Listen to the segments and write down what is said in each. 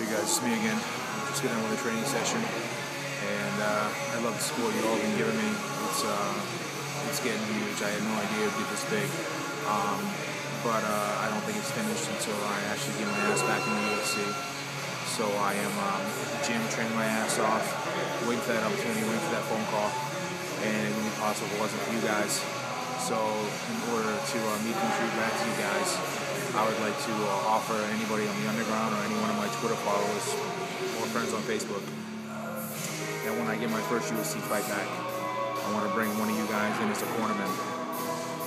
Hey guys, it's me again. Just getting with a training session, and uh, I love the support you all have been giving me. It's uh, it's getting huge. I had no idea it'd be this big, um, but uh, I don't think it's finished until I actually get my ass back in the UFC. So I am um, at the gym training my ass off, waiting for that opportunity, waiting for that phone call, and it wouldn't be possible if it wasn't for you guys. So in order to uh, meet and treat back to you guys, I would like to uh, offer anybody on the underground or any one of my Twitter followers or friends on Facebook And when I get my first UFC fight back, I want to bring one of you guys in as a cornerman.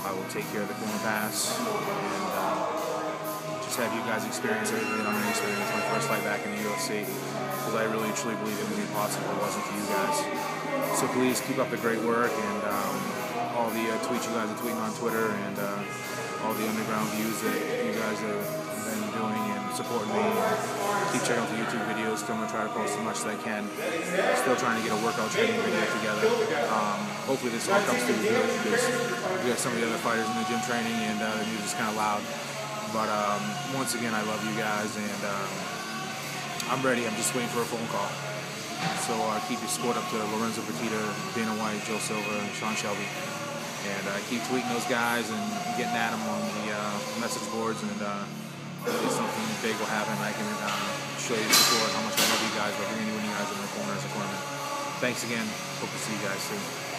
I will take care of the corner pass and uh, just have you guys experience everything that I'm going to experience my first fight back in the UFC because I really truly believe it would be possible if it wasn't for you guys. So please keep up the great work and um, all the uh, tweets you guys are tweeting on Twitter and uh, all the underground views that you guys have been doing and supporting me. Keep checking out the YouTube videos. Still gonna try to post as much as I can. Still trying to get a workout training video together. Um, hopefully this all comes through good because we got some of the other fighters in the gym training and uh, the music's kind of loud. But um, once again, I love you guys and um, I'm ready. I'm just waiting for a phone call. So uh, keep your support up to Lorenzo Fertitta, Dana White, Joe Silva, and Sean Shelby. And uh, keep tweeting those guys and getting at them on the uh, message boards. And uh, something big will happen, I can uh, show you the how much I love you guys, by bringing you in you guys in the corner as a cornerman. Thanks again. Hope to see you guys soon.